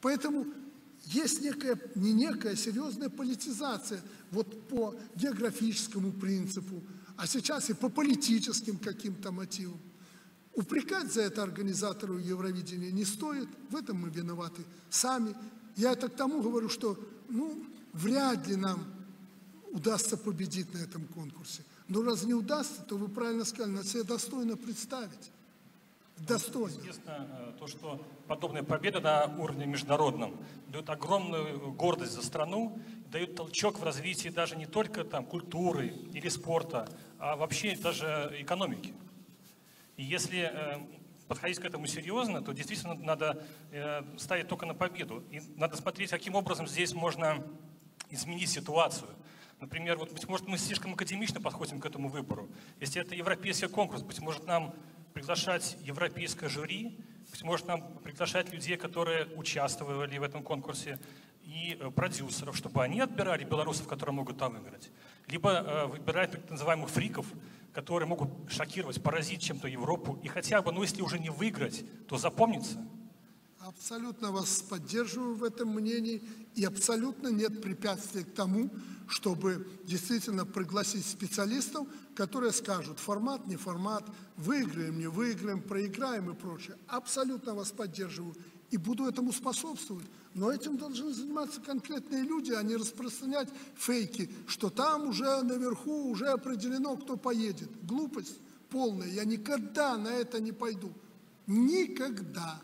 Поэтому есть некая, не некая, а серьезная политизация вот по географическому принципу, а сейчас и по политическим каким-то мотивам. Упрекать за это организатору Евровидения не стоит, в этом мы виноваты сами. Я это к тому говорю, что ну, вряд ли нам удастся победить на этом конкурсе. Но раз не удастся, то вы правильно сказали, надо себе достойно представить. Достойно. Известно э, то, что подобная победа на уровне международном дает огромную гордость за страну, дает толчок в развитии даже не только там, культуры или спорта, а вообще даже экономики. И если э, подходить к этому серьезно, то действительно надо э, ставить только на победу. И надо смотреть, каким образом здесь можно изменить ситуацию. Например, вот, быть может, мы слишком академично подходим к этому выбору. Если это европейский конкурс, быть может, нам приглашать европейское жюри, может, нам приглашать людей, которые участвовали в этом конкурсе, и э, продюсеров, чтобы они отбирали белорусов, которые могут там выиграть. Либо э, выбирать так называемых фриков, которые могут шокировать, поразить чем-то Европу. И хотя бы, ну если уже не выиграть, то запомнится. Абсолютно вас поддерживаю в этом мнении. И абсолютно нет препятствий к тому, чтобы действительно пригласить специалистов, которые скажут, формат, не формат, выиграем, не выиграем, проиграем и прочее. Абсолютно вас поддерживаю и буду этому способствовать. Но этим должны заниматься конкретные люди, а не распространять фейки, что там уже наверху уже определено, кто поедет. Глупость полная. Я никогда на это не пойду. Никогда.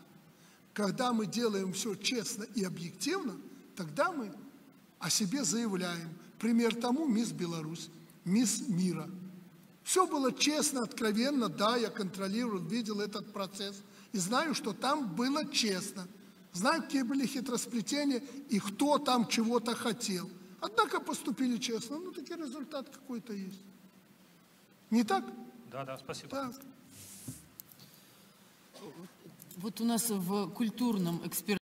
Когда мы делаем все честно и объективно, тогда мы о себе заявляем. Пример тому мисс Беларусь, мисс Мира. Все было честно, откровенно, да, я контролировал, видел этот процесс – и знаю, что там было честно. Знаю, какие были хитросплетения и кто там чего-то хотел. Однако поступили честно. Ну, таки результат какой-то есть. Не так? Да, да, спасибо. Так. Вот у нас в культурном эксперт